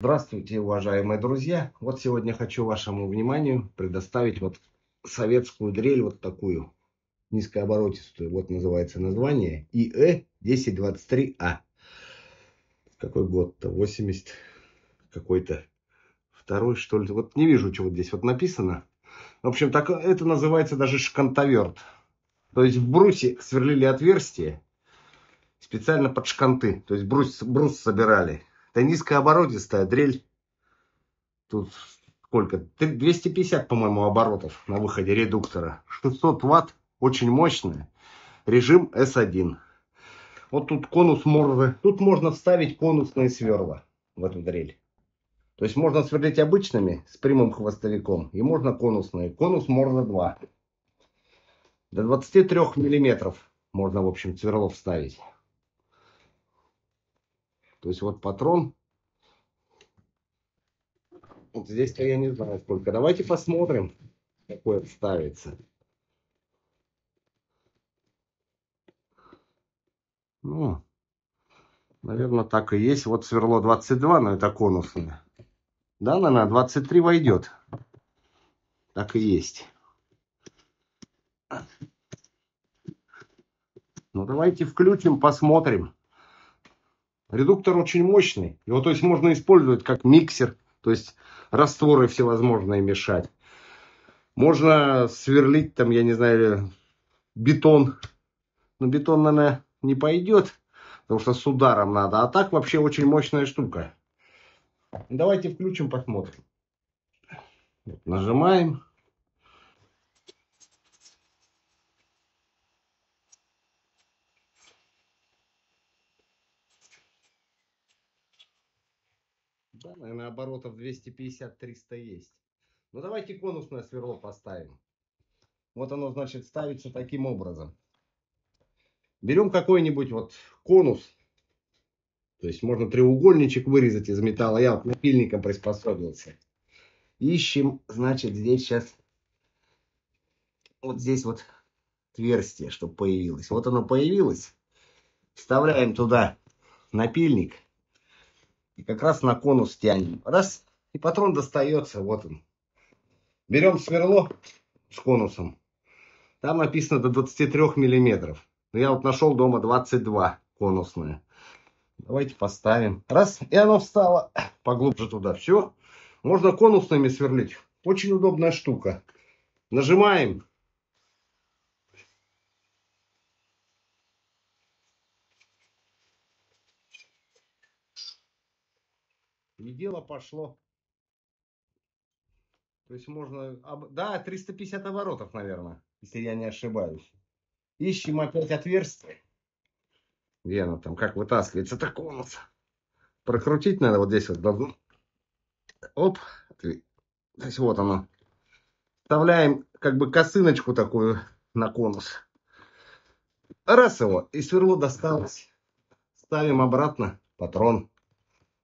Здравствуйте, уважаемые друзья! Вот сегодня хочу вашему вниманию предоставить вот советскую дрель вот такую, низкооборотистую. Вот называется название ИЭ 1023А. Какой год-то? 80 какой-то второй, что ли. Вот не вижу, вот здесь вот написано. В общем, так это называется даже шкантоверт. То есть в брусе сверлили отверстие специально под шканты. То есть брус, брус собирали. Это низкооборотистая дрель. Тут сколько? 250, по-моему, оборотов на выходе редуктора. 600 ватт, очень мощная. Режим S1. Вот тут конус Морзе. Тут можно вставить конусные сверла в эту дрель. То есть можно сверлить обычными с прямым хвостовиком. И можно конусные. Конус Морзе 2. До 23 миллиметров можно, в общем, сверло вставить. То есть вот патрон. Вот здесь-то я не знаю сколько. Давайте посмотрим, какой ставится. Ну, наверное, так и есть. Вот сверло 22, но это конусное. Да, наверное, 23 войдет. Так и есть. Ну, давайте включим, посмотрим. Редуктор очень мощный. Его то есть можно использовать как миксер. То есть растворы всевозможные мешать. Можно сверлить там, я не знаю, бетон. Но бетон, наверное, не пойдет. Потому что с ударом надо. А так вообще очень мощная штука. Давайте включим, посмотрим. Нажимаем. Да, наверное, оборотов 250-300 есть. Ну, давайте конусное сверло поставим. Вот оно, значит, ставится таким образом. Берем какой-нибудь вот конус. То есть можно треугольничек вырезать из металла. Я вот напильником приспособился. Ищем, значит, здесь сейчас вот здесь вот отверстие, чтобы появилось. Вот оно появилось. Вставляем туда напильник. И как раз на конус тянем. Раз, и патрон достается, вот он. Берем сверло с конусом. Там написано до 23 миллиметров. Но я вот нашел дома 22 конусные. Давайте поставим. Раз, и оно встало поглубже туда. Все. Можно конусными сверлить. Очень удобная штука. Нажимаем. И дело пошло. То есть можно... Да, 350 оборотов, наверное, если я не ошибаюсь. Ищем опять отверстие. Где оно там? Как вытаскивается? Так у нас. Прокрутить надо вот здесь вот должно. Оп. То есть вот оно. Вставляем как бы косыночку такую на конус. Раз его. И сверло досталось. Ставим обратно патрон.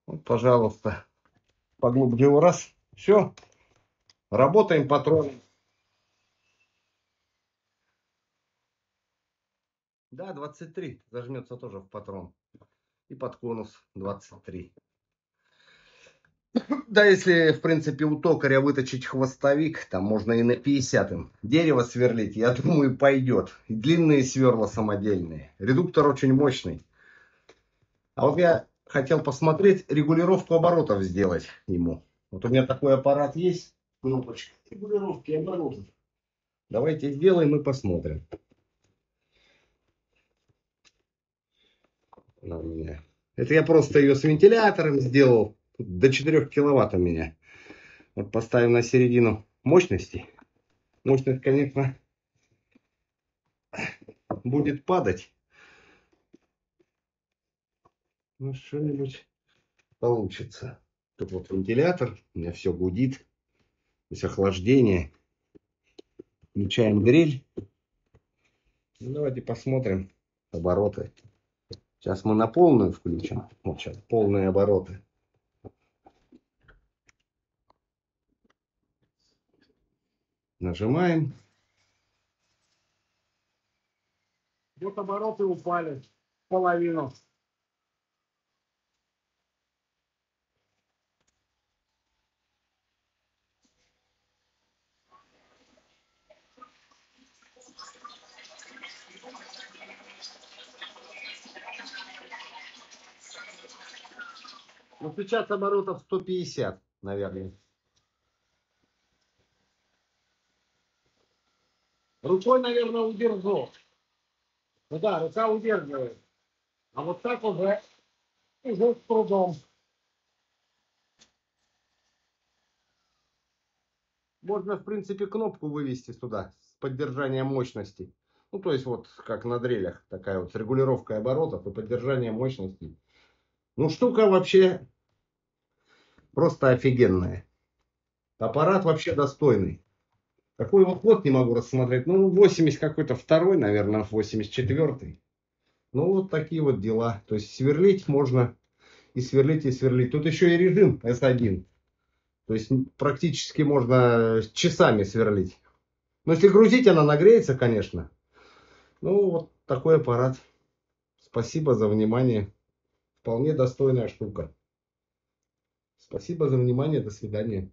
Вот, пожалуйста, поглубже его раз. Все. Работаем патроном. Да, 23. Зажмется тоже в патрон. И под конус 23. Да, если, в принципе, у токаря выточить хвостовик, там можно и на 50 -м. Дерево сверлить, я думаю, пойдет. И длинные сверла самодельные. Редуктор очень мощный. А вот я хотел посмотреть, регулировку оборотов сделать ему. Вот у меня такой аппарат есть, кнопочка регулировки оборотов. Давайте сделаем и посмотрим. Она меня. Это я просто ее с вентилятором сделал. До 4 киловатт у меня. Вот поставим на середину мощности. Мощность, конечно, будет падать. Ну, что-нибудь получится. Тут вот вентилятор, у меня все гудит. То есть охлаждение. Включаем дрель. Ну, давайте посмотрим обороты. Сейчас мы на полную включим. Вот сейчас полные обороты. Нажимаем. Вот обороты упали в половину. Ну, сейчас оборотов 150, наверное. Рукой, наверное, удержу. Ну да, рука удерживает. А вот так уже, уже с трудом. Можно, в принципе, кнопку вывести сюда с поддержанием мощности. Ну, то есть, вот как на дрелях, такая вот с регулировкой оборотов и поддержанием мощности. Ну, штука вообще просто офигенная. Аппарат вообще достойный. Какой вот ход не могу рассмотреть. Ну, 80 какой-то второй, наверное, 84 Ну, вот такие вот дела. То есть, сверлить можно и сверлить, и сверлить. Тут еще и режим S1. То есть, практически можно часами сверлить. Но если грузить, она нагреется, конечно. Ну, вот такой аппарат. Спасибо за внимание. Вполне достойная штука. Спасибо за внимание. До свидания.